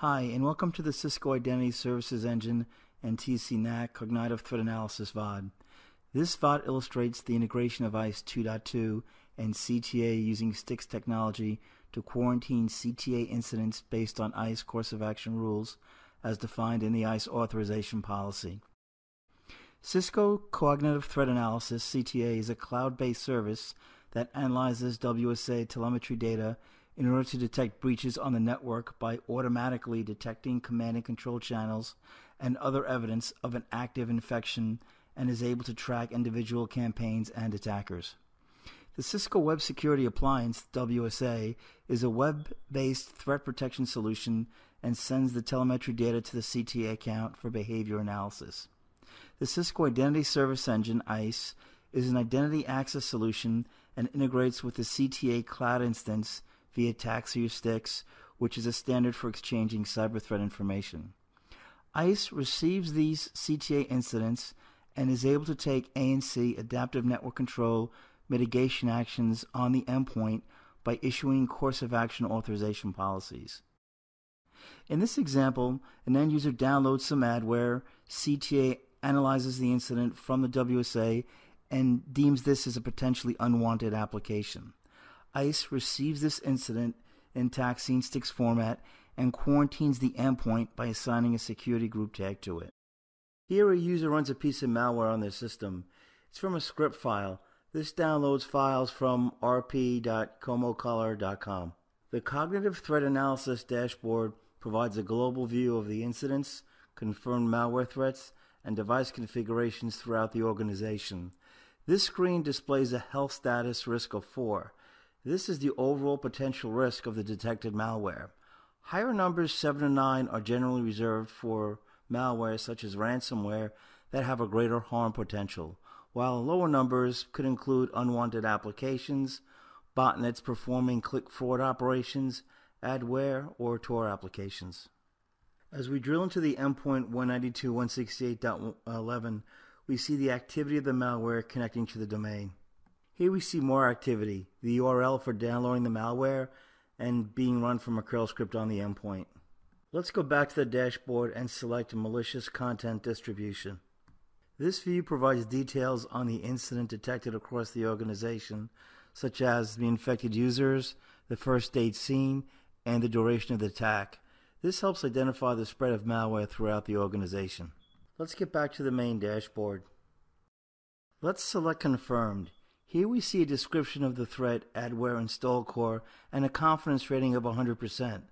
Hi, and welcome to the Cisco Identity Services Engine and TCNAC Cognitive Threat Analysis VOD. This VOD illustrates the integration of ISE 2.2 and CTA using STIX technology to quarantine CTA incidents based on ISE course of action rules as defined in the ISE authorization policy. Cisco Cognitive Threat Analysis CTA is a cloud-based service that analyzes WSA telemetry data in order to detect breaches on the network by automatically detecting command and control channels and other evidence of an active infection and is able to track individual campaigns and attackers. The Cisco Web Security Appliance, WSA, is a web based threat protection solution and sends the telemetry data to the CTA account for behavior analysis. The Cisco Identity Service Engine, ISE, is an identity access solution and integrates with the CTA cloud instance via TAXII or STIX, which is a standard for exchanging cyber threat information. ISE receives these CTA incidents and is able to take ANC adaptive network control mitigation actions on the endpoint by issuing course of action authorization policies. In this example, an end user downloads some adware, CTA analyzes the incident from the WSA, and deems this as a potentially unwanted application. ISE receives this incident in TAXII STIX format and quarantines the endpoint by assigning a security group tag to it. Here, a user runs a piece of malware on their system. It's from a script file. This downloads files from rp.comocolor.com. The Cognitive Threat Analysis dashboard provides a global view of the incidents, confirmed malware threats, and device configurations throughout the organization. This screen displays a health status risk of 4. This is the overall potential risk of the detected malware. Higher numbers, 7 to 9, are generally reserved for malware such as ransomware that have a greater harm potential, while lower numbers could include unwanted applications, botnets performing click fraud operations, adware, or Tor applications. As we drill into the endpoint 192.168.11, we see the activity of the malware connecting to the domain. Here we see more activity, the URL for downloading the malware, and being run from a curl script on the endpoint. Let's go back to the dashboard and select malicious content distribution. This view provides details on the incident detected across the organization, such as the infected users, the first date seen, and the duration of the attack. This helps identify the spread of malware throughout the organization. Let's get back to the main dashboard. Let's select Confirmed. Here we see a description of the threat, adware install core, and a confidence rating of 100%.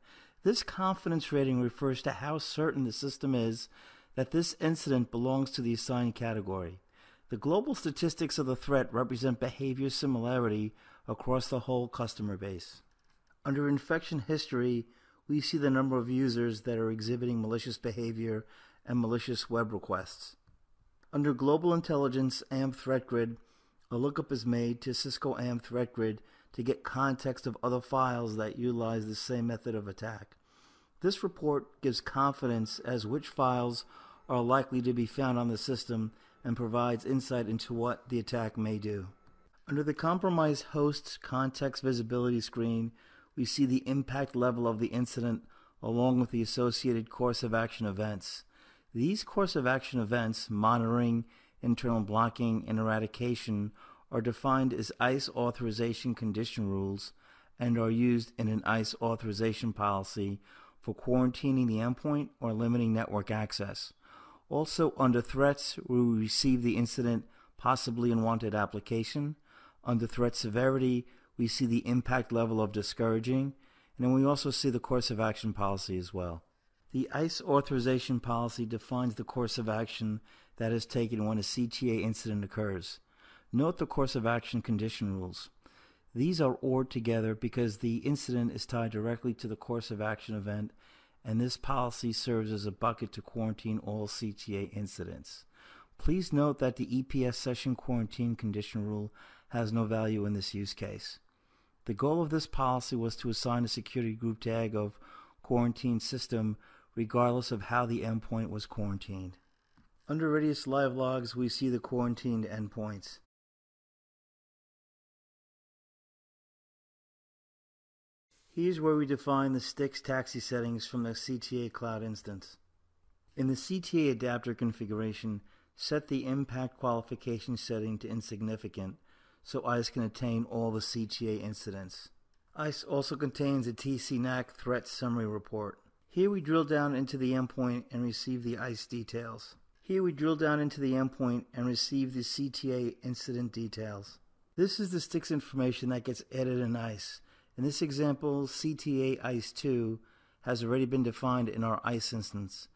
This confidence rating refers to how certain the system is that this incident belongs to the assigned category. The global statistics of the threat represent behavior similarity across the whole customer base. Under infection history, we see the number of users that are exhibiting malicious behavior and malicious web requests. Under Global Intelligence AMP Threat Grid, a lookup is made to Cisco AMP Threat Grid to get context of other files that utilize the same method of attack. This report gives confidence as which files are likely to be found on the system and provides insight into what the attack may do. Under the Compromised Hosts Context Visibility screen, we see the impact level of the incident along with the associated course of action events. These course of action events, monitoring, internal blocking, and eradication, are defined as ISE authorization condition rules and are used in an ISE authorization policy for quarantining the endpoint or limiting network access. Also, under threats, we receive the incident possibly unwanted application. Under threat severity, we see the impact level of discouraging, and then we also see the course of action policy as well. The ISE authorization policy defines the course of action that is taken when a CTA incident occurs. Note the course of action condition rules. These are ORed together because the incident is tied directly to the course of action event, and this policy serves as a bucket to quarantine all CTA incidents. Please note that the EPS session quarantine condition rule has no value in this use case. The goal of this policy was to assign a security group tag of quarantine system regardless of how the endpoint was quarantined. Under Radius Live Logs, we see the quarantined endpoints. Here's where we define the STIX TAXII settings from the CTA Cloud instance. In the CTA adapter configuration, set the impact qualification setting to insignificant so ISE can attain all the CTA incidents. ISE also contains a TCNAC threat summary report. Here we drill down into the endpoint and receive the ISE details. Here we drill down into the endpoint and receive the CTA incident details. This is the STIX information that gets added in ISE. In this example, CTA ISE2 has already been defined in our ISE instance.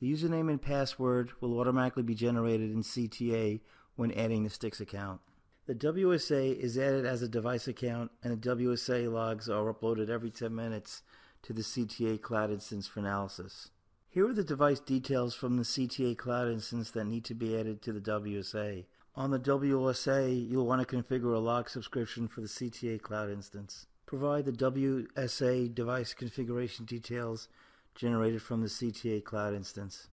The username and password will automatically be generated in CTA when adding the STIX account. The WSA is added as a device account, and the WSA logs are uploaded every 10 minutes to the CTA Cloud instance for analysis. Here are the device details from the CTA Cloud instance that need to be added to the WSA. On the WSA, you'll want to configure a log subscription for the CTA Cloud instance. Provide the WSA device configuration details generated from the CTA Cloud instance.